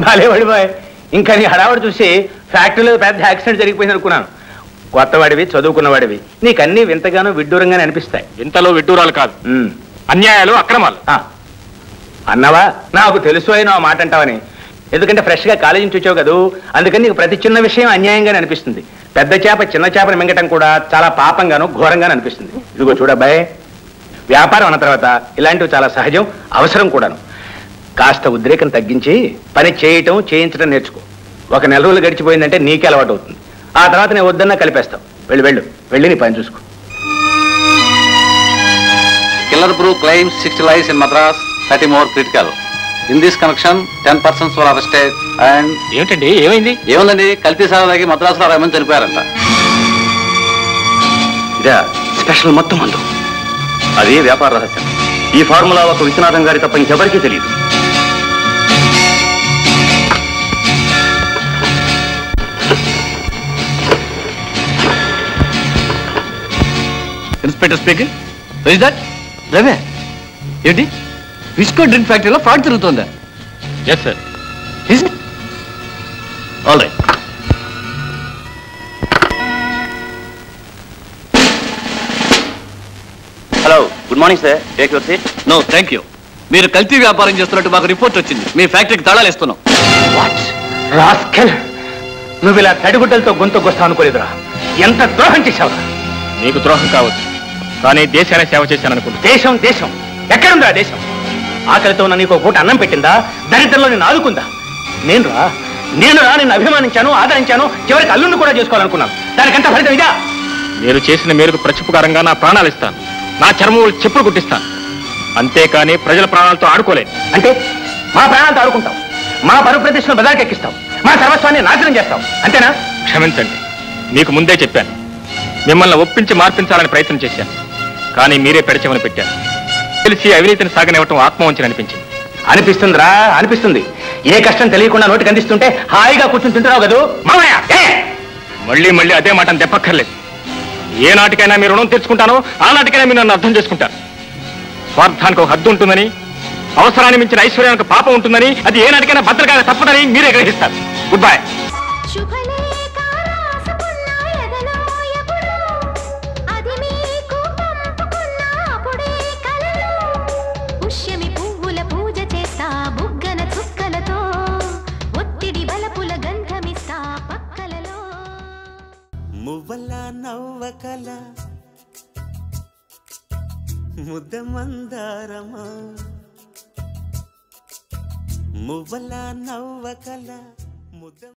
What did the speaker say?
భలే వాడిపోయి ఇంకా నీ హడావడి చూసి ఫ్యాక్టరీలో పెద్ద యాక్సిడెంట్ జరిగిపోయింది అనుకున్నాను. కొత్తవాడివి చదువుకున్నవాడివి. నీకన్నీ వింతగానో విడ్డూరంగానే అనిపిస్తాయి. ఇంతలో విడ్డూరాలు కాదు. ఉమ్. అన్యాయాలు అక్రమాలు. ఆ. అన్నావా? నాకు తెలుసు అయినా ఆ మాట అంటావని. ఎందుకంటే ఫ్రెష్గా కాలేజీ నుంచి వచ్చావు కదూ? అందుకని నీకు ప్రతి చిన్న విషయం అన్యాయంగానే అనిపిస్తుంది. పెద్ద చేప చిన్న చేపను మింగటం కూడా చాలా పాపంగాను ఘోరంగాను అనిపిస్తుంది. ఇదిగో చూడబ్బాయ్ వ్యాపారం అన్న తర్వాత ఇలాంటివి చాలా సహజం అవసరం కూడాను. కాస్త ఉద్రేకం తగ్గించి పని చేయటం చేయించడం నేర్చుకో. ఒక నెల రోజులు గడిచిపోయిందంటే నీకే అలవాటు అవుతుంది ఆ తర్వాత నేను వద్దన్నా కలిపేస్తావు వెళ్ళు వెళ్ళు. వెళ్ళి నీ పని చూసుకో. Killer Brew claims 60 lives in Madras, 30 more critical. In this connection, 10 persons were arrested and ఏమిటండి? ఏమైంది? ఏముందండి? కల్తీ సారాకి మద్రాసులో అరవై మంది చనిపోయారంట. ఇదా స్పెషల్ మొత్తం మందు. అది వ్యాపార రహస్యం. ఈ ఫార్ములా ఒక విశ్వనాథం గారి తప్ప ఇంకెవరికీ తెలియదు. ఇన్స్పెక్టర్ స్పీకింగ్ ఇస్ దట్ రవే ఏంటి విస్కో డ్రింక్ ఫ్యాక్టరీలో ఫ్రాడ్ జరుగుతుందా yes sir is all right hello good morning sir take your seat no thank you మీరు కల్తీ వ్యాపారం చేస్తున్నట్టు మాకు రిపోర్ట్ వచ్చింది. మీ ఫ్యాక్టరీకి తాళాలు ఇస్తున్నాం వాట్ రాస్కెల్ నువ్వు ఇలా తడిగుడ్డలతో గొంతుకొస్తావు అనుకోలేదురా. ఎంత ద్రోహం చేశావురా? నీకు ద్రోహం కావచ్చు. కానీ దేశాన్ని సేవ చేశాను అనుకుంటా దేశం దేశం. ఎక్కడుందా దేశం? ఆకలితో ఉన్న నీకు ఒక పూట అన్నం పెట్టిందా? దరిద్రంలో నిన్ను ఆదుకుందా? నేను రా. నేను రా నిన్ను అభిమానించాను ఆదరించాను చివరికి అల్లుని కూడా చేసుకోవాలనుకున్నాను. దానికంత ఫలితం ఇదా? మీరు చేసిన మేరకు ప్రత్యుపకారంగా నా ప్రాణాలు ఇస్తాను. నా చర్మములు చెప్పులు కుట్టిస్తాను. అంతేకాని ప్రజల ప్రాణాలతో ఆడుకోలేను. అంటే మా ప్రాణాలతో ఆడుకుంటాం మా పరు ప్రతిష్టను బదాకెక్కిస్తాం మా సర్వస్వాన్ని నాశనం చేస్తాం అంతేనా? క్షమించండి. మీకు ముందే చెప్పాను. మిమ్మల్ని ఒప్పించి మార్పించాలని ప్రయత్నం చేశాను. కానీ మీరే పెడచమని పెట్టారు. తెలిసి అవినీతిని సాగనివ్వటం ఆత్మవంచన అనిపించింది. అనిపిస్తుందిరా అనిపిస్తుంది. ఏ కష్టం తెలియకుండా నోటికి అందిస్తుంటే హాయిగా కూర్చుని తింటున్నావు కదూ? మామయ్య! మళ్ళీ మళ్ళీ అదే మాట దెప్పక్కర్లేదు ఏ నాటికైనా మీరు రుణం తెచ్చుకుంటానో ఆ నాటికైనా మీరు నన్ను అర్థం చేసుకుంటారు. స్వార్థానికి ఒక హద్దు ఉంటుందని అవసరాన్ని మించిన ఐశ్వర్యానికి పాపం ఉంటుందని అది ఏ నాటికైనా భద్రకాయ తప్పదని మీరే గ్రహిస్తారు. గుడ్ బాయ్ నవ్వకల. ముద్ద మందారమా మువ్వల నవ్వకల. ముద్ద